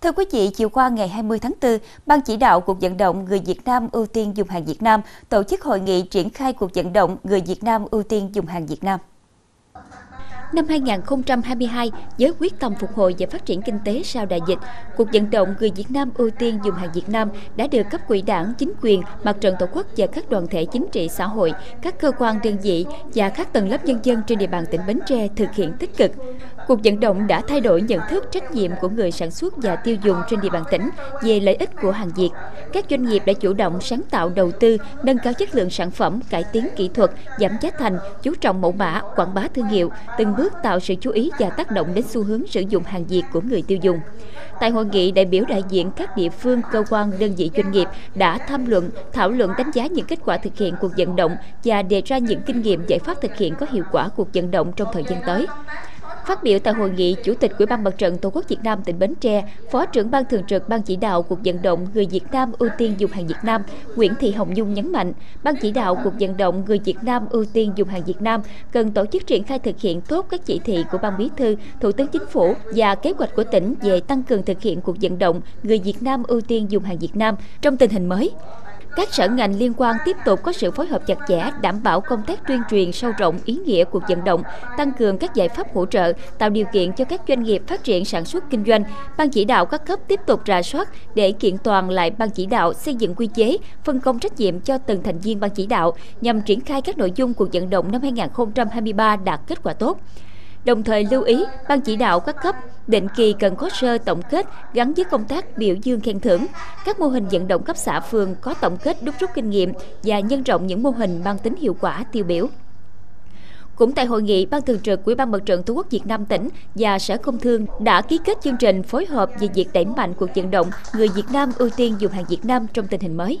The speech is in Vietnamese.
Thưa quý vị, chiều qua ngày 20 tháng 4, Ban chỉ đạo cuộc vận động Người Việt Nam ưu tiên dùng hàng Việt Nam tổ chức hội nghị triển khai cuộc vận động Người Việt Nam ưu tiên dùng hàng Việt Nam. Năm 2022, với quyết tâm phục hồi và phát triển kinh tế sau đại dịch, cuộc vận động người Việt Nam ưu tiên dùng hàng Việt Nam đã được cấp quỹ đảng, chính quyền, mặt trận tổ quốc và các đoàn thể chính trị xã hội, các cơ quan đơn vị và các tầng lớp nhân dân trên địa bàn tỉnh Bến Tre thực hiện tích cực. Cuộc vận động đã thay đổi nhận thức trách nhiệm của người sản xuất và tiêu dùng trên địa bàn tỉnh về lợi ích của hàng Việt. Các doanh nghiệp đã chủ động sáng tạo đầu tư, nâng cao chất lượng sản phẩm, cải tiến kỹ thuật, giảm giá thành, chú trọng mẫu mã, quảng bá thương hiệu, từng bước tạo sự chú ý và tác động đến xu hướng sử dụng hàng Việt của người tiêu dùng. Tại hội nghị, đại biểu đại diện các địa phương, cơ quan, đơn vị doanh nghiệp đã tham luận, thảo luận đánh giá những kết quả thực hiện cuộc vận động và đề ra những kinh nghiệm giải pháp thực hiện có hiệu quả cuộc vận động trong thời gian tới. Phát biểu tại hội nghị, Chủ tịch Ủy ban Mặt trận Tổ quốc Việt Nam tỉnh Bến Tre, Phó trưởng ban thường trực Ban chỉ đạo cuộc vận động người Việt Nam ưu tiên dùng hàng Việt Nam, Nguyễn Thị Hồng Dung nhấn mạnh, Ban chỉ đạo cuộc vận động người Việt Nam ưu tiên dùng hàng Việt Nam cần tổ chức triển khai thực hiện tốt các chỉ thị của Ban Bí thư, Thủ tướng Chính phủ và kế hoạch của tỉnh về tăng cường thực hiện cuộc vận động người Việt Nam ưu tiên dùng hàng Việt Nam trong tình hình mới. Các sở ngành liên quan tiếp tục có sự phối hợp chặt chẽ, đảm bảo công tác tuyên truyền sâu rộng ý nghĩa cuộc vận động, tăng cường các giải pháp hỗ trợ, tạo điều kiện cho các doanh nghiệp phát triển sản xuất kinh doanh. Ban chỉ đạo các cấp tiếp tục rà soát để kiện toàn lại ban chỉ đạo xây dựng quy chế, phân công trách nhiệm cho từng thành viên ban chỉ đạo nhằm triển khai các nội dung cuộc vận động năm 2023 đạt kết quả tốt. Đồng thời lưu ý, ban chỉ đạo các cấp định kỳ cần có sơ tổng kết gắn với công tác biểu dương khen thưởng. Các mô hình vận động cấp xã phường có tổng kết đúc rút kinh nghiệm và nhân rộng những mô hình mang tính hiệu quả tiêu biểu. Cũng tại hội nghị, Ban Thường trực Ủy ban Mặt trận Tổ quốc Việt Nam tỉnh và Sở Công Thương đã ký kết chương trình phối hợp về việc đẩy mạnh cuộc vận động người Việt Nam ưu tiên dùng hàng Việt Nam trong tình hình mới.